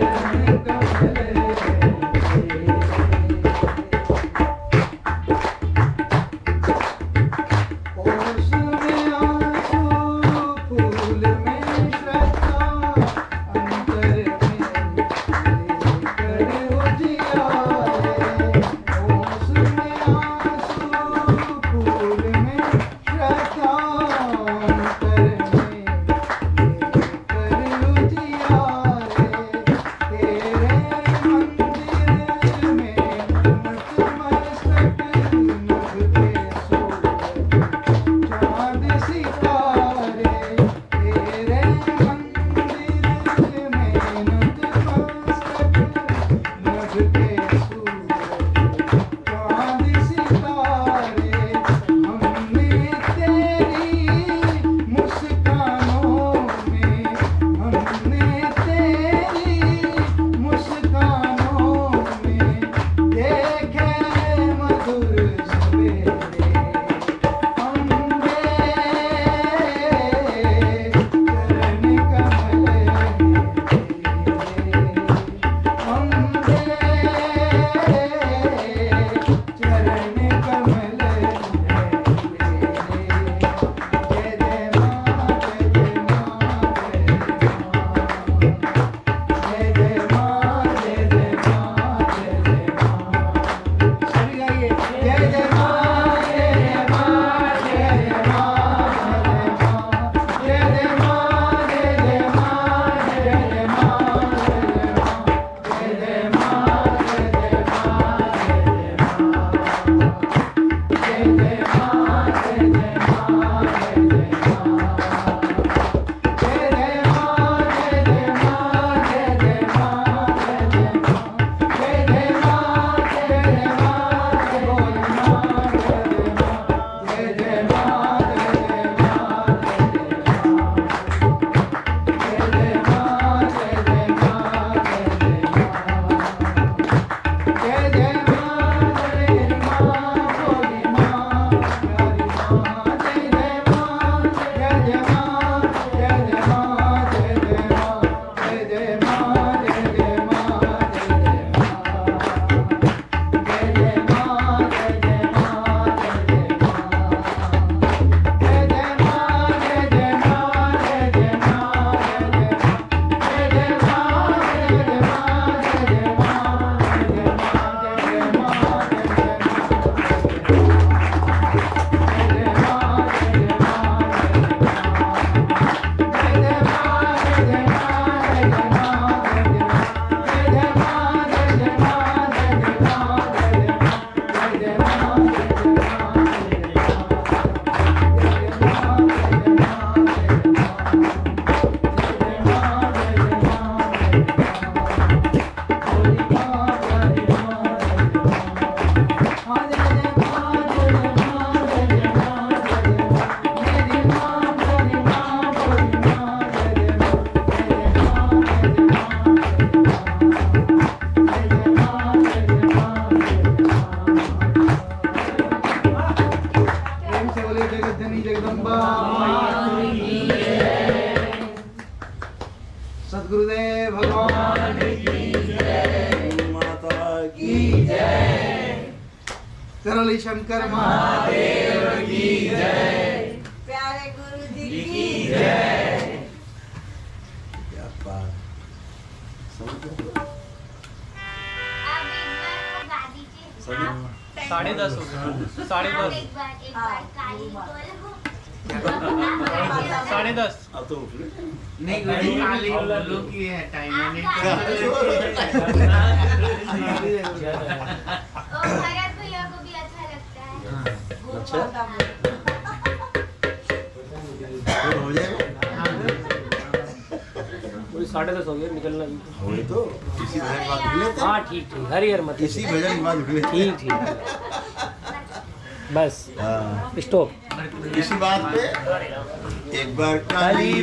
Thank you. सदगुरुदेव भगवान। माता की जय। करली शंकर महादेव की जय। प्यारे गुरु जी की जय। क्या बात। साढ़े दस हो गए। साढ़े दस। हाँ, हाँ, बात। साढ़े दस अब तो नहीं ब्लू की है टाइम मैंने ओ भरत भैया को भी अच्छा लगता है अच्छा हो जाएगा साढ़े दस हो गए निकलना ही वही तो इसी भजन के बाद उठ हाँ ठीक ठीक हरी हर मत इसी भजन के बाद उठ ठीक ठीक बस हाँ स्टॉप इसी बात पे एक बार काली